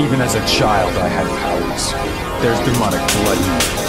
Even as a child, I had powers. There's demonic blood